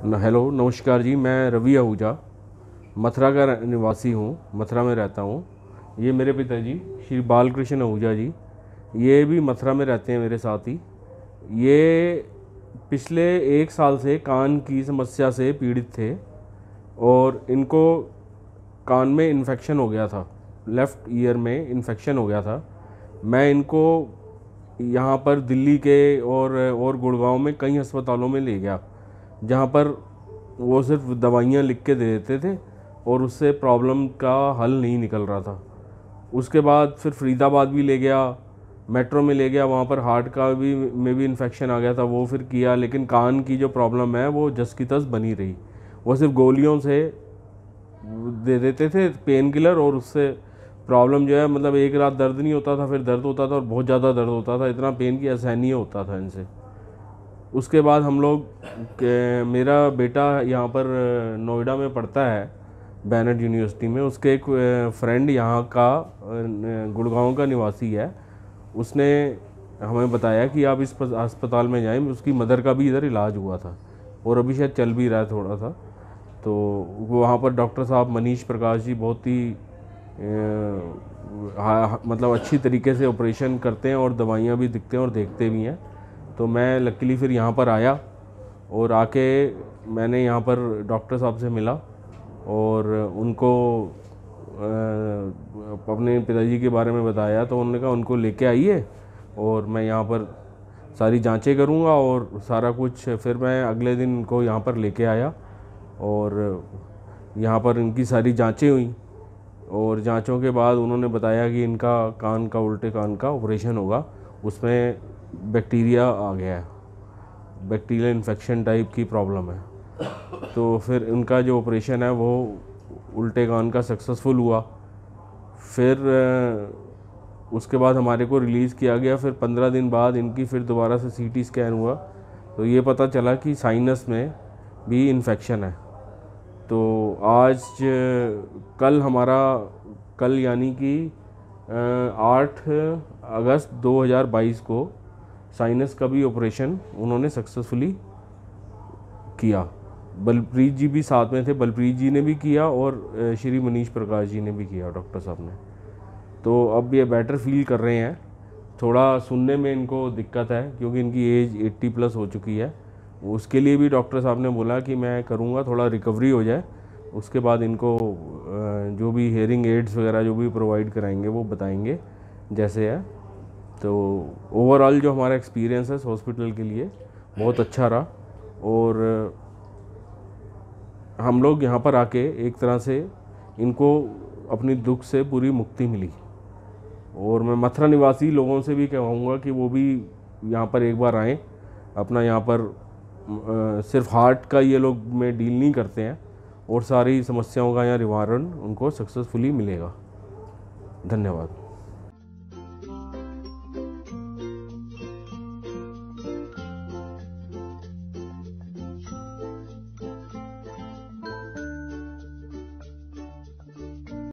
Hello नमस्कार जी, मैं रवि आहूजा, मथुरा का निवासी हूँ, मथुरा में रहता हूँ। ये मेरे पिताजी, श्री बालकृष्ण आहूजा जी, ये भी मथुरा में रहते हैं मेरे साथ ही। ये पिछले एक साल से कान की समस्या से पीड़ित थे और इनको कान में इन्फेक्शन हो गया था लेफ़्ट ईयर में इन्फेक्शन हो गया था। मैं इनको यहाँ पर दिल्ली के और और गुड़गांव में कई अस्पतालों में ले गया। जहाँ पर वो सिर्फ़ दवाइयाँ लिख के दे देते थे और उससे प्रॉब्लम का हल नहीं निकल रहा था। उसके बाद फिर फरीदाबाद भी ले गया, मेट्रो में ले गया, वहाँ पर हार्ट का भी, में भी इन्फेक्शन आ गया था, वो फिर किया, लेकिन कान की जो प्रॉब्लम है, वो जस की तस बनी रही। वो सिर्फ़ गोलियों से दे देते थे पेन किलर और उससे प्रॉब्लम जो है मतलब एक रात दर्द नहीं होता था, फिर दर्द होता था और बहुत ज़्यादा दर्द होता था, इतना पेन की असहनीय होता था इनसे। उसके बाद हम लोग मेरा बेटा यहाँ पर नोएडा में पढ़ता है बैनर्ड यूनिवर्सिटी में। उसके एक फ्रेंड यहाँ का गुड़गांव का निवासी है। उसने हमें बताया कि आप इस अस्पताल में जाएँ। उसकी मदर का भी इधर इलाज हुआ था और अभी शायद चल भी रहा है थोड़ा सा। तो वहाँ पर डॉक्टर साहब मनीष प्रकाश जी बहुत ही मतलब अच्छी तरीके से ऑपरेशन करते हैं और दवाइयाँ भी दिखते हैं और देखते भी हैं। तो मैं लकीली फिर यहाँ पर आया और आके मैंने यहाँ पर डॉक्टर साहब से मिला और उनको अपने पिताजी के बारे में बताया तो उन्होंने कहा, उनको लेके आइए और मैं यहाँ पर सारी जांचें करूँगा और सारा कुछ फिर मैं अगले दिन इनको यहाँ पर लेके आया और यहाँ पर इनकी सारी जांचें हुई और जांचों के बाद उन्होंने बताया कि इनका कान का उल्टे कान का ऑपरेशन होगा, उसमें बैक्टीरिया आ गया है। बैक्टीरियल इन्फेक्शन टाइप की प्रॉब्लम है। तो फिर उनका जो ऑपरेशन है वो उल्टे कान का सक्सेसफुल हुआ। फिर उसके बाद हमारे को रिलीज़ किया गया। फिर पंद्रह दिन बाद इनकी फिर दोबारा से सीटी स्कैन हुआ। तो ये पता चला कि साइनस में भी इन्फेक्शन है। तो आज, कल हमारा, कल यानी कि आठ अगस्त 2022 को साइनस का भी ऑपरेशन उन्होंने सक्सेसफुली किया। बलप्रीत जी भी साथ में थे, बलप्रीत जी ने भी किया और श्री मनीष प्रकाश जी ने भी किया डॉक्टर साहब ने। तो अब ये बेटर फील कर रहे हैं। थोड़ा सुनने में इनको दिक्कत है, क्योंकि इनकी एज 80 प्लस हो चुकी है। उसके लिए भी डॉक्टर साहब ने बोला कि मैं करूँगा, थोड़ा रिकवरी हो जाए। उसके बाद इनको जो भी हेयरिंग एड्स वगैरह जो भी प्रोवाइड कराएँगे, वो बताएँगे, जैसे है। तो ओवरऑल जो हमारा एक्सपीरियंस है हॉस्पिटल के लिए बहुत अच्छा रहा। और हम लोग यहाँ पर आके एक तरह से इनको अपनी दुख से पूरी मुक्ति मिली। और मैं मथुरा निवासी लोगों से भी कहूँगा कि वो भी यहाँ पर एक बार आएँ। अपना यहाँ पर अ, सिर्फ़ हार्ट का ये लोग में डील नहीं करते हैं। और सारी समस्याओं का यहाँ निवारण उनको सक्सेसफुली मिलेगा। धन्यवाद।